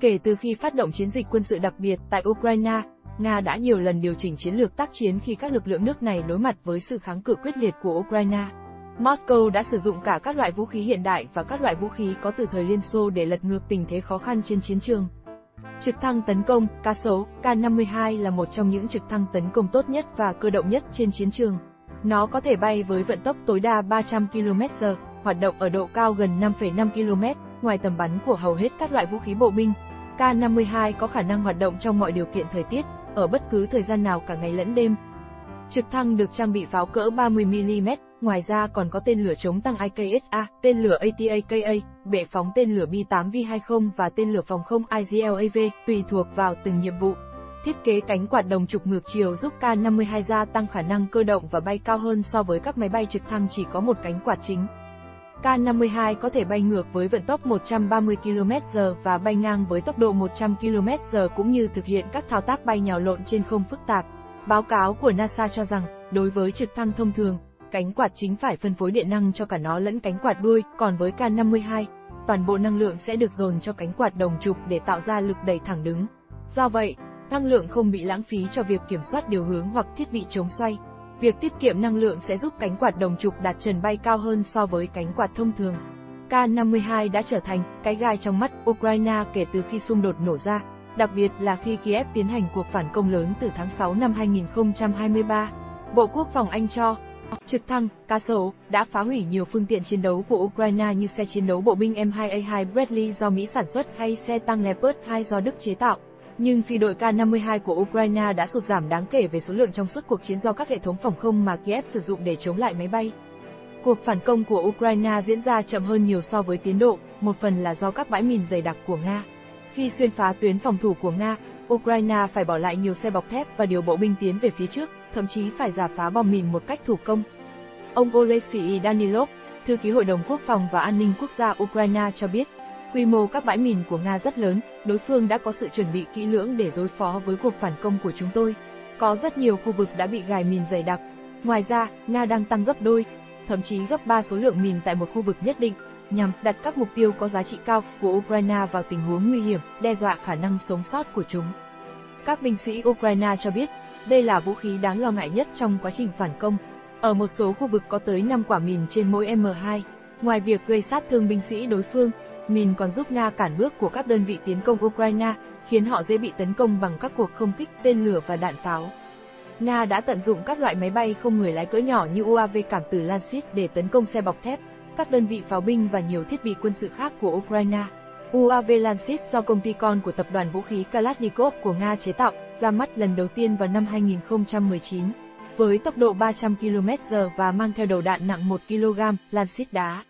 Kể từ khi phát động chiến dịch quân sự đặc biệt tại Ukraine, Nga đã nhiều lần điều chỉnh chiến lược tác chiến khi các lực lượng nước này đối mặt với sự kháng cự quyết liệt của Ukraine. Moscow đã sử dụng cả các loại vũ khí hiện đại và các loại vũ khí có từ thời Liên Xô để lật ngược tình thế khó khăn trên chiến trường. Trực thăng tấn công K-số K-52 là một trong những trực thăng tấn công tốt nhất và cơ động nhất trên chiến trường. Nó có thể bay với vận tốc tối đa 300 km/h, hoạt động ở độ cao gần 5,5 km, ngoài tầm bắn của hầu hết các loại vũ khí bộ binh. K-52 có khả năng hoạt động trong mọi điều kiện thời tiết, ở bất cứ thời gian nào cả ngày lẫn đêm. Trực thăng được trang bị pháo cỡ 30mm, ngoài ra còn có tên lửa chống tăng IKSA, tên lửa ATAKA, bệ phóng tên lửa B-8V20 và tên lửa phòng không IGLAV, tùy thuộc vào từng nhiệm vụ. Thiết kế cánh quạt đồng trục ngược chiều giúp K-52 gia tăng khả năng cơ động và bay cao hơn so với các máy bay trực thăng chỉ có một cánh quạt chính. K-52 có thể bay ngược với vận tốc 130 km/h và bay ngang với tốc độ 100 km/h cũng như thực hiện các thao tác bay nhào lộn trên không phức tạp. Báo cáo của NASA cho rằng, đối với trực thăng thông thường, cánh quạt chính phải phân phối điện năng cho cả nó lẫn cánh quạt đuôi, còn với K-52, toàn bộ năng lượng sẽ được dồn cho cánh quạt đồng trục để tạo ra lực đẩy thẳng đứng. Do vậy, năng lượng không bị lãng phí cho việc kiểm soát điều hướng hoặc thiết bị chống xoay. Việc tiết kiệm năng lượng sẽ giúp cánh quạt đồng trục đạt trần bay cao hơn so với cánh quạt thông thường. K-52 đã trở thành cái gai trong mắt Ukraine kể từ khi xung đột nổ ra, đặc biệt là khi Kiev tiến hành cuộc phản công lớn từ tháng 6 năm 2023. Bộ Quốc phòng Anh cho, trực thăng, cá sấu, đã phá hủy nhiều phương tiện chiến đấu của Ukraine như xe chiến đấu bộ binh M2A2 Bradley do Mỹ sản xuất hay xe tăng Leopard 2 do Đức chế tạo. Nhưng phi đội K-52 của Ukraine đã sụt giảm đáng kể về số lượng trong suốt cuộc chiến do các hệ thống phòng không mà Kiev sử dụng để chống lại máy bay. Cuộc phản công của Ukraine diễn ra chậm hơn nhiều so với tiến độ, một phần là do các bãi mìn dày đặc của Nga. Khi xuyên phá tuyến phòng thủ của Nga, Ukraine phải bỏ lại nhiều xe bọc thép và điều bộ binh tiến về phía trước, thậm chí phải giả phá bom mìn một cách thủ công. Ông Oleksiy Danilov, thư ký Hội đồng Quốc phòng và An ninh Quốc gia Ukraine cho biết, quy mô các bãi mìn của Nga rất lớn, đối phương đã có sự chuẩn bị kỹ lưỡng để đối phó với cuộc phản công của chúng tôi. Có rất nhiều khu vực đã bị gài mìn dày đặc. Ngoài ra, Nga đang tăng gấp đôi, thậm chí gấp 3 số lượng mìn tại một khu vực nhất định, nhằm đặt các mục tiêu có giá trị cao của Ukraine vào tình huống nguy hiểm, đe dọa khả năng sống sót của chúng. Các binh sĩ Ukraine cho biết, đây là vũ khí đáng lo ngại nhất trong quá trình phản công. Ở một số khu vực có tới 5 quả mìn trên mỗi M2. Ngoài việc gây sát thương binh sĩ đối phương, mìn còn giúp Nga cản bước của các đơn vị tiến công Ukraine, khiến họ dễ bị tấn công bằng các cuộc không kích, tên lửa và đạn pháo. Nga đã tận dụng các loại máy bay không người lái cỡ nhỏ như UAV cảm tử Lancet để tấn công xe bọc thép, các đơn vị pháo binh và nhiều thiết bị quân sự khác của Ukraine. UAV Lancet do công ty con của tập đoàn vũ khí Kalashnikov của Nga chế tạo, ra mắt lần đầu tiên vào năm 2019. Với tốc độ 300 km/h và mang theo đầu đạn nặng 1 kg, Lancet đá